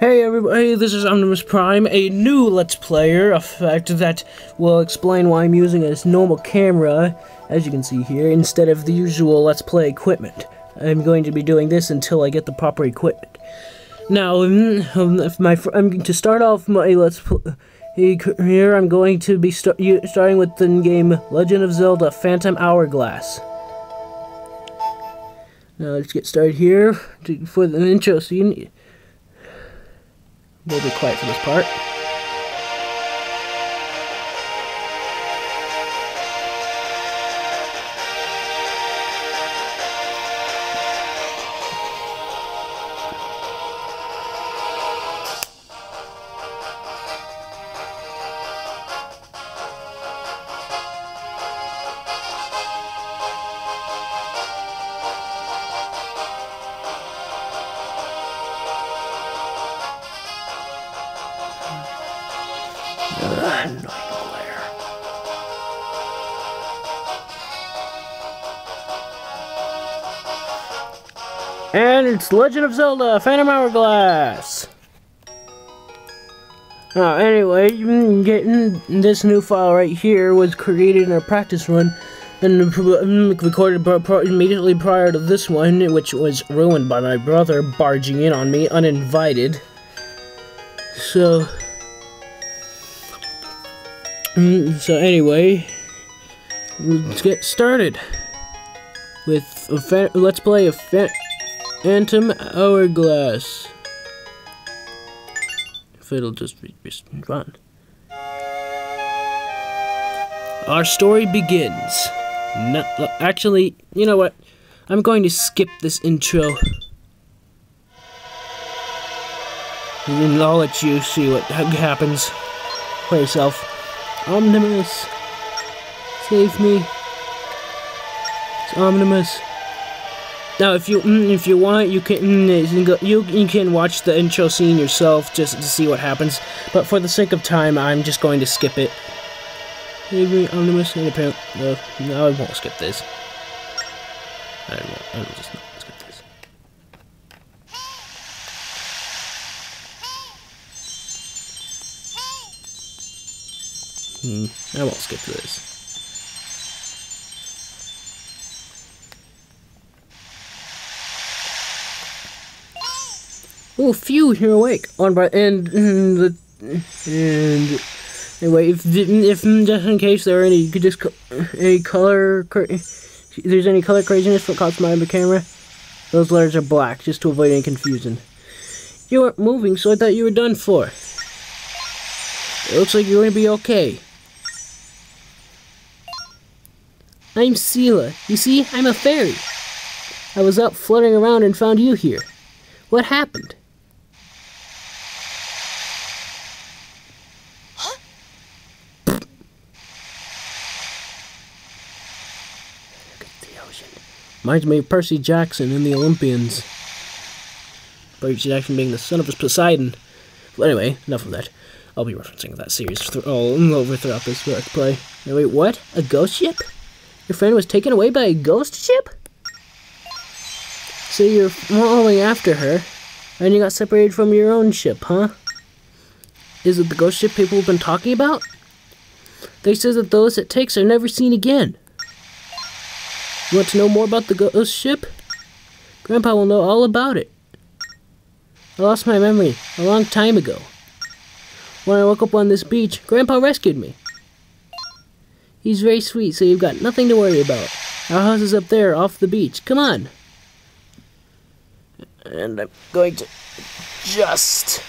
Hey everybody, this is Omnimus Prime, a new Let's Player, a fact that will explain why I'm using a normal camera, as you can see here, instead of the usual Let's Play equipment. I'm going to be doing this until I get the proper equipment. Now, um, um, if my I'm to start off my Let's Play career, I'm going to be start starting with the game Legend of Zelda Phantom Hourglass. Now let's get started here for the intro scene. We'll be quiet for this part. And it's Legend of Zelda Phantom Hourglass. Now, anyway, mm, getting this new file right here was created in a practice run and mm, recorded immediately prior to this one, which was ruined by my brother barging in on me uninvited. So, Mm, so anyway, let's get started with a let's play a Phantom Hourglass. If it'll just be run. Our story begins. No, uh, actually, you know what? I'm going to skip this intro. And I'll let you see what happens for yourself. Omnimus, save me. It's Omnimus. Now, if you mm, if you want, you can mm, you you can watch the intro scene yourself just to see what happens. But for the sake of time, I'm just going to skip it. Omnimus, and apparently, no, no, I won't skip this. I won't. I will just not skip this. Hmm, I won't skip this. Oh, phew, you're awake. On by and, and mm, the and anyway, if if just in case there are any just any color there's any color craziness that caught my camera, those letters are black just to avoid any confusion. You weren't moving, so I thought you were done for. It looks like you're to be okay. I'm Ciela. You see, I'm a fairy. I was out fluttering around and found you here. What happened? Look at the ocean. Reminds me of Percy Jackson and the Olympians. Percy Jackson being the son of Poseidon. Well, anyway, enough of that. I'll be referencing that series all over throughout this let's play. Now, wait, what? A ghost ship? Your friend was taken away by a ghost ship? So you're following after her, and you got separated from your own ship, huh? Is it the ghost ship people have been talking about? They say that those it takes are never seen again. Want to know more about the ghost ship? Grandpa will know all about it. I lost my memory a long time ago. When I woke up on this beach, Grandpa rescued me. He's very sweet, so you've got nothing to worry about. Our house is up there, off the beach. Come on. And I'm going to just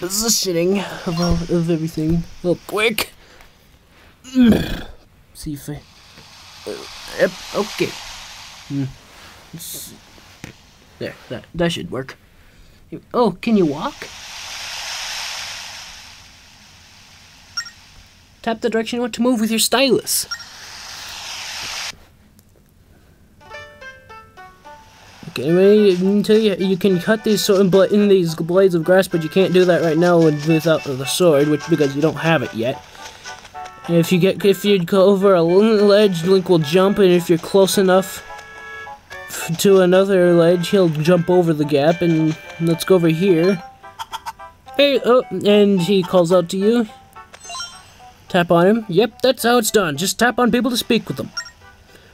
positioning of all of everything real quick. See if I. uh, Yep. Okay. Hmm. There. That that should work. Oh, can you walk? Tap the direction you want to move with your stylus. Okay, until you, you can cut these so in, in these blades of grass, but you can't do that right now with- without the sword, which because you don't have it yet. If you get if you go over a ledge, Link will jump, and if you're close enough to another ledge, he'll jump over the gap. And let's go over here. Hey, oh, and he calls out to you. Tap on him. Yep, that's how it's done. Just tap on people to speak with them.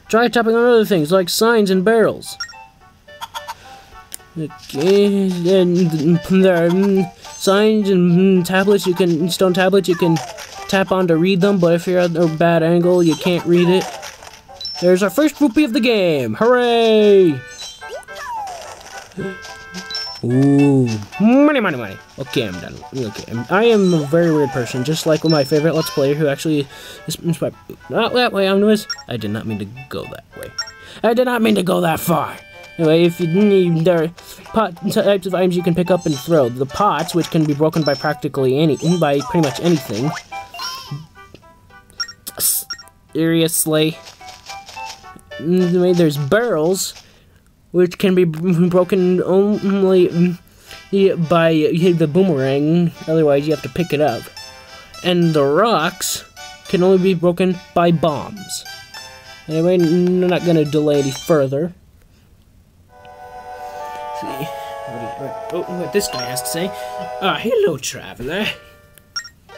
Try tapping on other things like signs and barrels. Okay, and there are signs and tablets you can, stone tablets you can tap on to read them, but if you're at a bad angle, you can't read it. There's our first rupee of the game. Hooray! Ooh, money, money, money. Okay, I'm done. Okay, I'm, I am a very weird person, just like my favorite Let's Player who actually is inspired. Not that way, Omnimus. I did not mean to go that way. I did not mean to go that far. Anyway, if you need, there are pot types of items you can pick up and throw. The pots, which can be broken by practically any, by pretty much anything. Seriously. Mm, anyway, there's barrels, which can be broken only mm, by uh, the boomerang, otherwise you have to pick it up. And the rocks can only be broken by bombs. Anyway, I'm not going to delay any further. see oh, what this guy has to say. Ah, hello, traveler.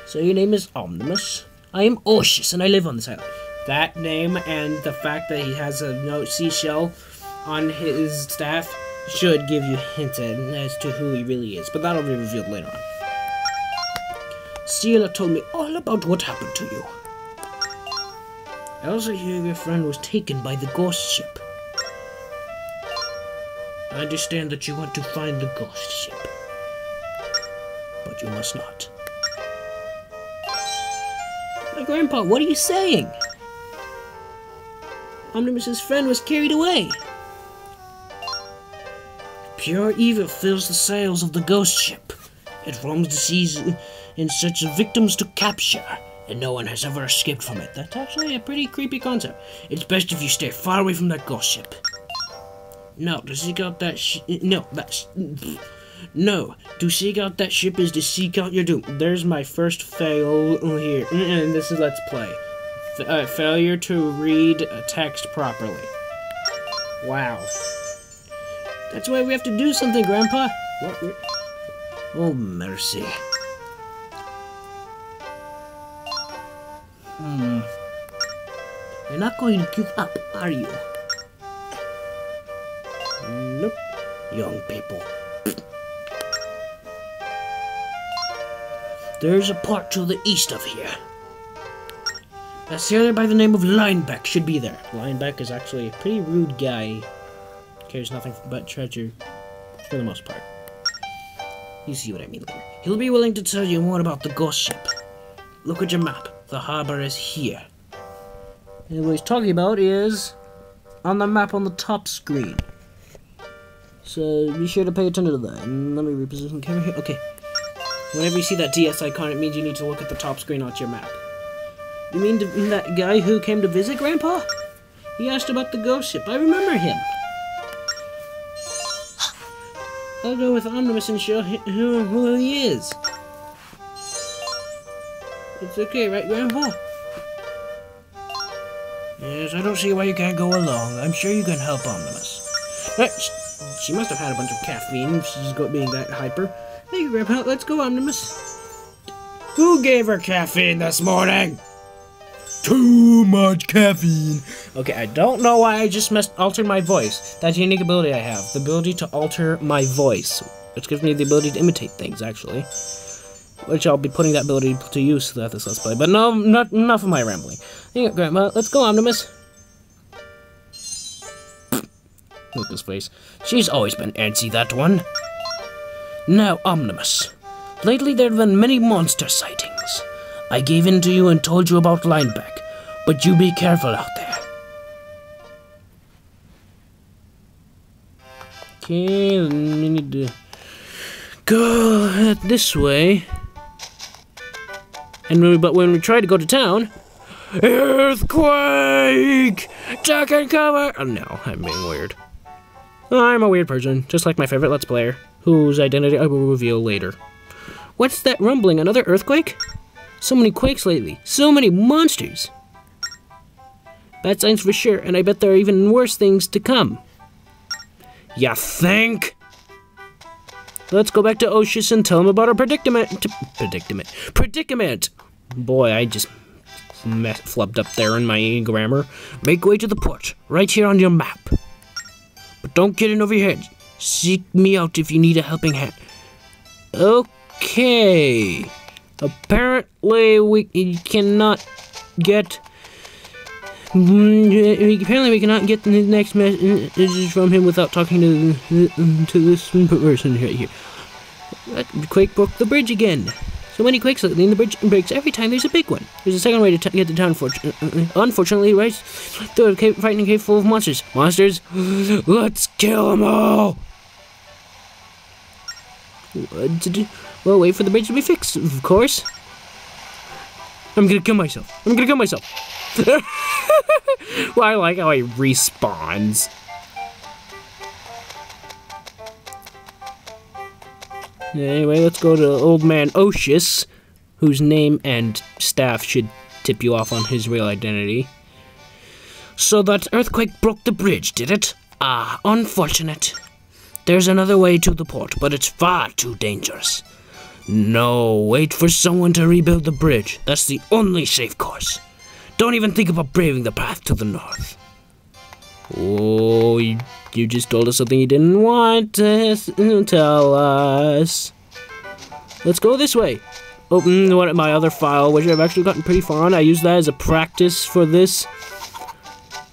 So your name is Omnimus? I am Oshus, and I live on this island. That name and the fact that he has a no seashell on his staff should give you hints as to who he really is, but that'll be revealed later on. Ciela told me all about what happened to you. I also hear your friend was taken by the ghost ship. I understand that you want to find the ghost ship, but you must not. My grandpa, what are you saying? Omnimus's friend was carried away. Pure evil fills the sails of the ghost ship. It roams the seas in search of victims to capture, and no one has ever escaped from it. That's actually a pretty creepy concept. It's best if you stay far away from that ghost ship. No, to seek out that sh- no, that's no. To seek out that ship is to seek out your doom. There's my first fail here, and this is let's play. Uh, failure to read a text properly. Wow. That's why we have to do something, Grandpa. What? Oh, mercy. Hmm. You're not going to give up, are you? Nope. Young people. There's a port to the east of here. A sailor by the name of Linebeck should be there. Linebeck is actually a pretty rude guy cares nothing but treasure for the most part. You see what I mean later. He'll be willing to tell you more about the ghost ship. Look at your map. The harbor is here. And what he's talking about is on the map on the top screen. So be sure to pay attention to that. Let me reposition the camera here. Okay. Whenever you see that DS icon, it means you need to look at the top screen on your map. You mean that guy who came to visit Grandpa? He asked about the ghost ship. I remember him. I'll go with Omnimus and show who, who he is. It's okay, right, Grandpa? Yes, I don't see why you can't go along. I'm sure you can help Omnimus. But she must have had a bunch of caffeine she's being that hyper. Hey, Grandpa, let's go, Omnimus. Who gave her caffeine this morning? Too much caffeine. Okay, I don't know why I just messed altered my voice. That's unique ability I have. The ability to alter my voice. Which gives me the ability to imitate things, actually. Which I'll be putting that ability to use throughout this Let's Play. But no, not enough of my rambling. Hang on, Grandma. Let's go, Omnimus. Look at his face. She's always been antsy, that one. Now, Omnimus. Lately there have been many monster sightings. I gave in to you and told you about Linebeck, but you be careful out there. Okay, we need to go this way. And when we, but when we try to go to town, earthquake! Duck and cover! Oh no, I'm being weird. I'm a weird person, just like my favorite Let's Player, whose identity I will reveal later. What's that rumbling? Another earthquake? So many quakes lately. So many monsters. Bad signs for sure, and I bet there are even worse things to come. Ya think? Let's go back to Oshus and tell him about our predicament. Predicament. Predicament! Boy, I just flubbed up there in my grammar. Make way to the port, right here on your map. But don't get in over your head. Seek me out if you need a helping hand. Okay. Apparently, we cannot get. Mm, apparently, we cannot get the next message from him without talking to to this person right here. Quake broke the bridge again. So many quakes lately, and the bridge breaks every time there's a big one. There's a second way to get to town, unfortunately, right through a cave, frightening cave full of monsters. Monsters? Let's kill them all! What? Wait for the bridge to be fixed, of course. I'm gonna kill myself. I'm gonna kill myself. well, I like how he respawns. Anyway, let's go to Old Man Oshus, whose name and staff should tip you off on his real identity. So that earthquake broke the bridge, did it? Ah, unfortunate. There's another way to the port, but it's far too dangerous. No, wait for someone to rebuild the bridge. That's the only safe course. Don't even think about braving the path to the north. Oh, you, you just told us something you didn't want to mm, tell us. Let's go this way. Open one of my other file, which I've actually gotten pretty far on. I use that as a practice for this.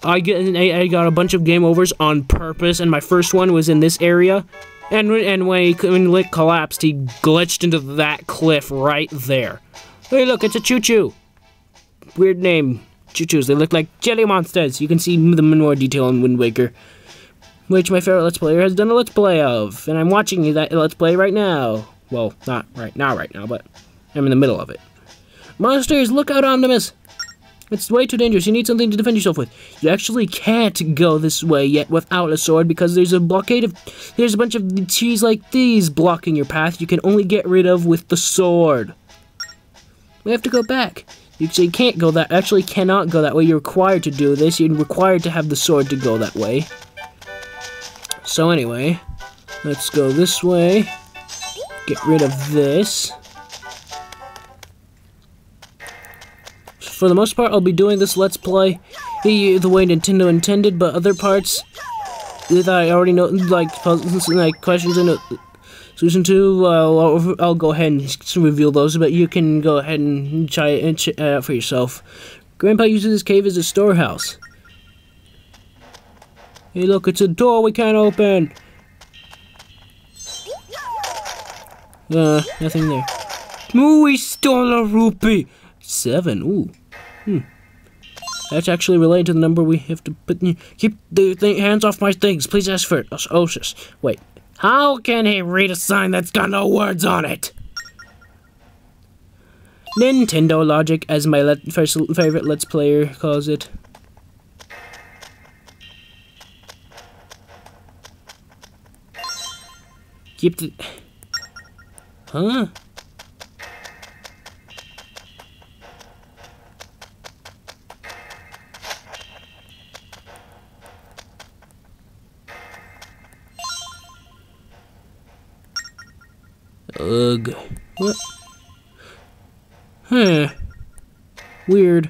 I get I got a bunch of game overs on purpose, and my first one was in this area. And and when, he, when Link collapsed, he glitched into that cliff right there. Hey, look, it's a choo choo. Weird name choo-choos. They look like jelly monsters. You can see them in more detail in Wind Waker, which my favorite Let's Player has done a Let's Play of, and I'm watching that Let's Play right now. Well, not right now, right now, but I'm in the middle of it. Monsters, look out, Omnimus! It's way too dangerous. You need something to defend yourself with. You actually can't go this way yet without a sword because there's a blockade of... There's a bunch of trees like these blocking your path you can only get rid of with the sword. We have to go back. You, you can't go that, actually cannot go that way. You're required to do this. You're required to have the sword to go that way. So anyway, let's go this way. Get rid of this. For the most part, I'll be doing this Let's Play the way Nintendo intended, but other parts that I already know, like, like questions and Solution 2, uh, I'll, I'll, go ahead and reveal those, but you can go ahead and try it out for yourself. Grandpa uses this cave as a storehouse. Hey look, it's a door we can't open! Uh, nothing there. Ooh, we stole a rupee! Seven, ooh. Hmm. That's actually related to the number we have to put in. Keep the hands off my things. Please ask for it. Oshus. Wait, how can he read a sign that's got no words on it? Nintendo Logic, as my first favorite Let's Player calls it. Keep the... Huh? Ugh. What? Huh. Weird.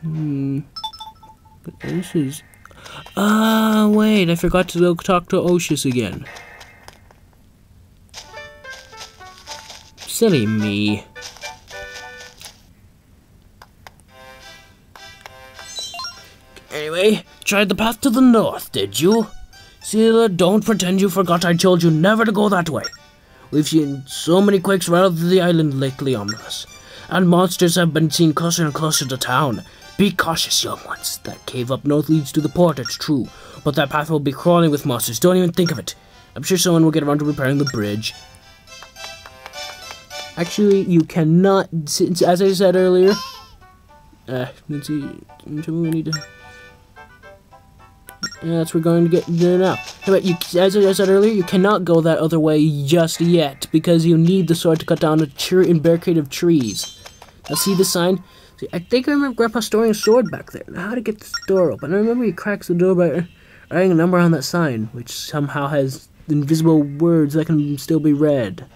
Hmm. But this is... Ah, wait, I forgot to go talk to Oshus again. Silly me. Anyway, tried the path to the north, did you? Ciela, don't pretend you forgot I told you never to go that way. We've seen so many quakes over the island lately, Omnimus. And monsters have been seen closer and closer to town. Be cautious, young ones. That cave up north leads to the port, it's true. But that path will be crawling with monsters. Don't even think of it. I'm sure someone will get around to repairing the bridge. Actually, you cannot, as I said earlier, uh, let's see, we need to... That's we're going to get there now. But you, as I said earlier, you cannot go that other way just yet because you need the sword to cut down a tree and barricade of trees. Now see the sign? See, I think I remember Grandpa storing a sword back there. Now how to get the door open? I remember he cracks the door by writing a number on that sign, which somehow has invisible words that can still be read.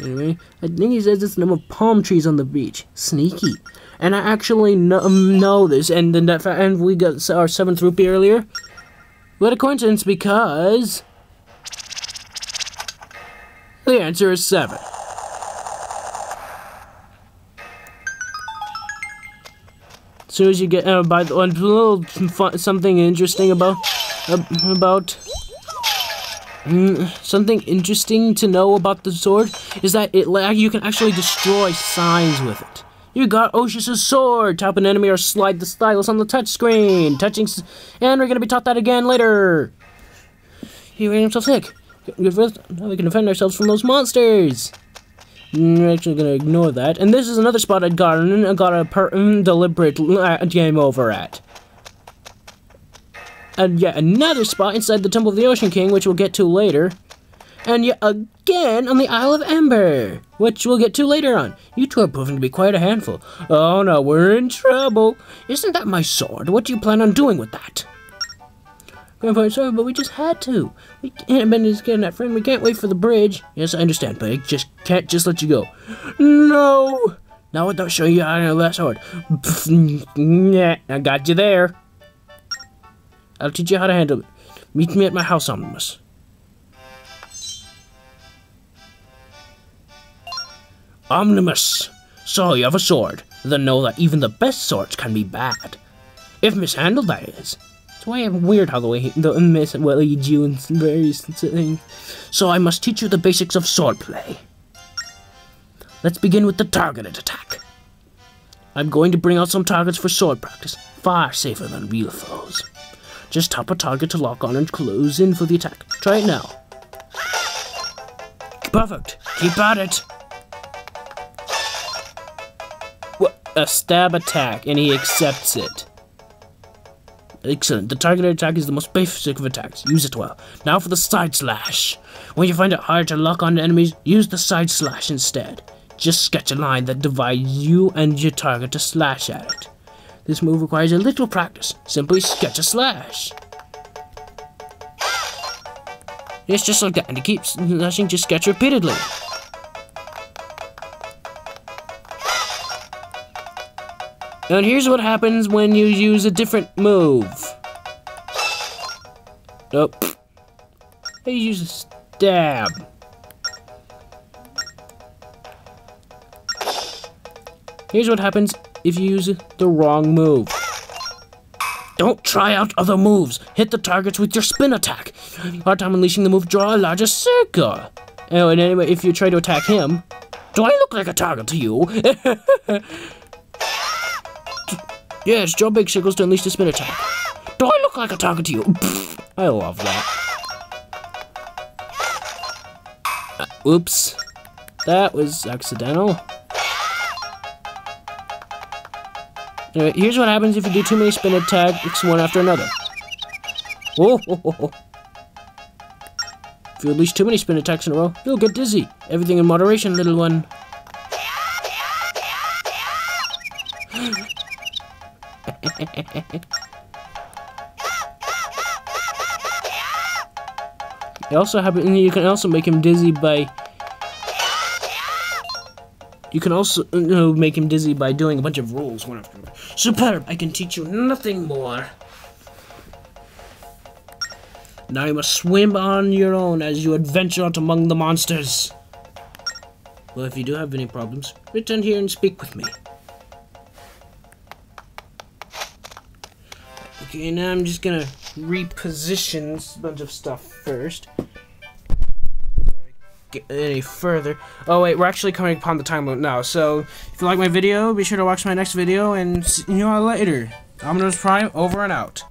Anyway, I think he says it's the number of palm trees on the beach. Sneaky. And I actually know, um, know this, and that and we got our seventh rupee earlier. What a coincidence, because the answer is seven. As soon as you get uh, by the a little something interesting about uh, about mm, something interesting to know about the sword is that it you can actually destroy signs with it. You got Oshus' sword. Tap an enemy or slide the stylus on the touchscreen. Touching, and we're gonna be taught that again later. He made himself sick. Now we can defend ourselves from those monsters. We're actually gonna ignore that. And this is another spot I'd gotten. I got a per mm, deliberate uh, game over at. And yet another spot inside the Temple of the Ocean King, which we'll get to later. And yet again on the Isle of Ember, which we'll get to later on. You two are proving to be quite a handful. Oh no, we're in trouble. Isn't that my sword? What do you plan on doing with that? Grandpa, sorry, but we just had to. We can't abandon this kidnapped friend. We can't wait for the bridge. Yes, I understand, but I just can't just let you go. No! Now I don't show you how to that sword. Yeah, I got you there. I'll teach you how to handle it. Meet me at my house, Omnimus. Omnimus! So you have a sword. Then know that even the best swords can be bad. If mishandled, that is. It's I'm weird how the way he, the miss what leads you and various things. So I must teach you the basics of swordplay. Let's begin with the targeted attack. I'm going to bring out some targets for sword practice, far safer than real foes. Just tap a target to lock on and close in for the attack. Try it now. Perfect. Keep at it. A stab attack, and he accepts it. Excellent. The targeted attack is the most basic of attacks. Use it well. Now for the side slash. When you find it hard to lock on enemies, use the side slash instead. Just sketch a line that divides you and your target to slash at it. This move requires a little practice. Simply sketch a slash. It's just like that, and to keeps slashing, just sketch repeatedly. And here's what happens when you use a different move. Nope. You use a stab. Here's what happens if you use the wrong move. Don't try out other moves. Hit the targets with your spin attack. Hard time unleashing the move, draw a larger circle. Oh, and anyway, if you try to attack him, do I look like a target to you? Yes, draw big circles to unleash the spin attack. Do I look like a target to you? I love that. Uh, oops. That was accidental. Anyway, here's what happens if you do too many spin attacks one after another. Whoa. If you unleash too many spin attacks in a row, you'll get dizzy. Everything in moderation, little one. You also have you can also make him dizzy by you can also you know, make him dizzy by doing a bunch of rules one after another. Superb! I can teach you nothing more. Now you must swim on your own as you adventure out among the monsters. Well, if you do have any problems, return here and speak with me. Okay, now I'm just gonna reposition a bunch of stuff first. Get any further. Oh wait, we're actually coming upon the time limit now. So if you like my video, be sure to watch my next video and see you all later. Omnimus Prime over and out.